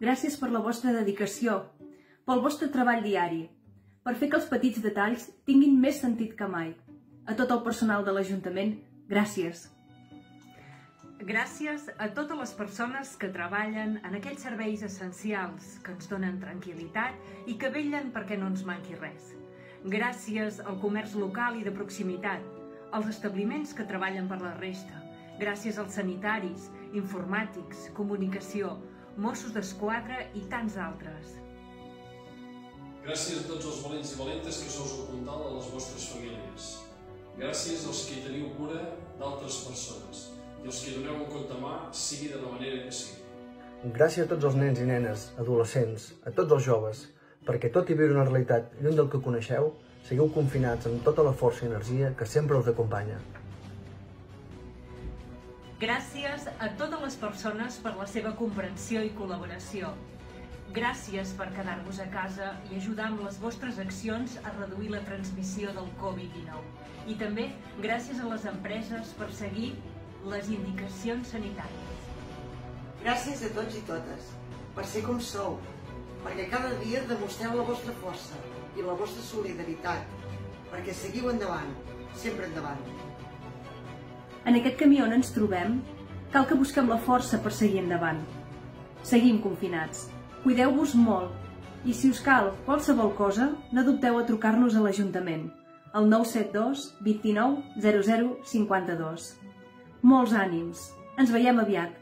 gràcies per la vostra dedicació, pel vostre treball diari, per fer que els petits detalls tinguin més sentit que mai. A tot el personal de l'Ajuntament, gràcies. Gràcies a totes les persones que treballen en aquells serveis essencials que ens donen tranquil·litat i que vellen perquè no ens manqui res. Gràcies al comerç local i de proximitat, als establiments que treballen per la resta, gràcies als sanitaris, informàtics, comunicació, Mossos d'Esquadra i tants altres. Gràcies a tots els valents i valentes que sous el puntal a les vostres famílies. Gràcies als que teniu cura d'altres persones i els que doneu un compte mà, sigui de la manera que sigui. Gràcies a tots els nens i nenes, adolescents, a tots els joves, perquè tot i viure una realitat lluny del que coneixeu, seguiu confinats amb tota la força i energia que sempre us acompanya. Gràcies a totes les persones per la seva comprensió i col·laboració. Gràcies per quedar-vos a casa i ajudar amb les vostres accions a reduir la transmissió del Covid-19. I també gràcies a les empreses per seguir les indicacions sanitàries. Gràcies a tots i totes per ser com sou, perquè cada dia demostreu la vostra força i la vostra solidaritat, perquè seguiu endavant, sempre endavant. En aquest camí on ens trobem, cal que busquem la força per seguir endavant. Seguim confinats. Cuideu-vos molt i si us cal qualsevol cosa, no dubteu a trucar-nos a l'Ajuntament al 972 29 00 52. Molts ànims. Ens veiem aviat.